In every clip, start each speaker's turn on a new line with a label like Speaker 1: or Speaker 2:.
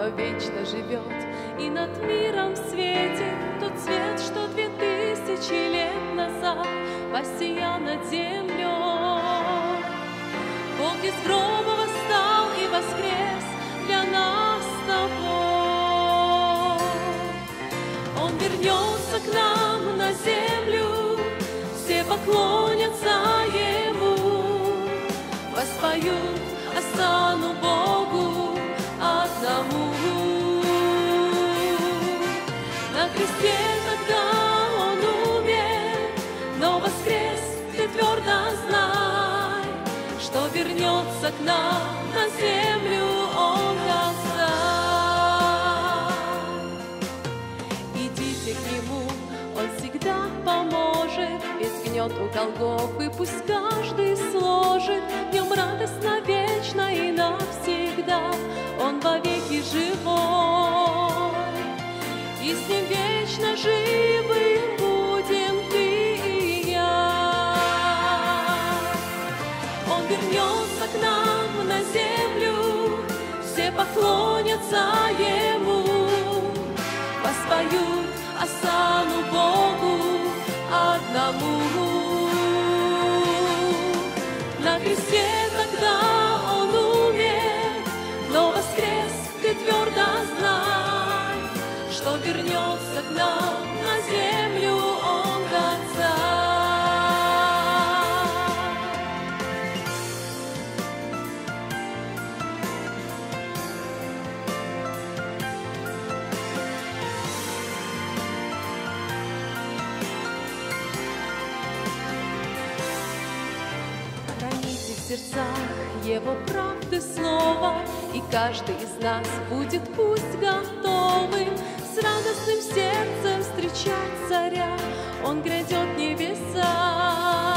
Speaker 1: Но вечно живет И над миром светит тот свет, что две тысячи лет назад Воссиял над землей. Бог из гроба восстал и воскрес для нас с тобой. Он вернется к нам на землю, все поклонятся Ему, воспоют остану кресте, когда Он умер, но воскрес, ты твердо знай, что вернется к нам на землю Он как Идите к Нему, Он всегда поможет, весь гнет у Голгофы пусть каждый сложит, в нем радостно вечно и навсегда, Он вовеки живой, и с ним вечно живы будем ты и я. Он вернется к нам на землю, все поклонятся Ему, воспоют осану Богу одному. На кресте, вернется к нам на землю Он царь. Храните в сердцах Его правды слова, И каждый из нас будет пусть готовым С радостным сердцем встречать царя, Он грядет небеса.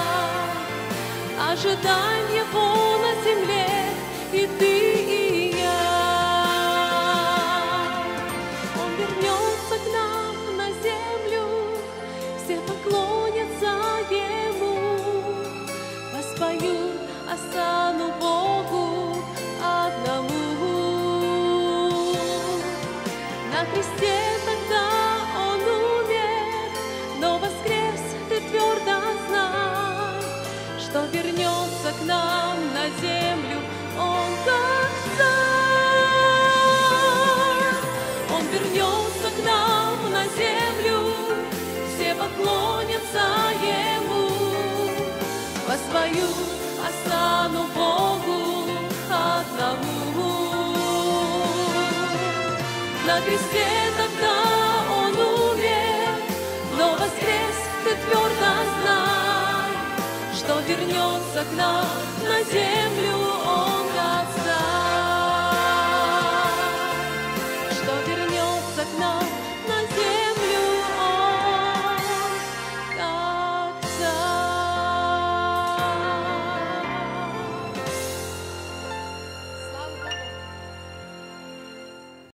Speaker 1: Ожидай Его на земле, и ты, и я. Он вернется к нам на землю, все поклонятся На кресте тогда Он умер, но воскрес, ты твердо знай, что вернется к нам на землю Он как царь. Он вернется к нам на землю, все поклонятся Ему, воспоют осану Богу одному. На кресте тогда Он умер, но воскрес, ты твердо знай, что вернется к нам на землю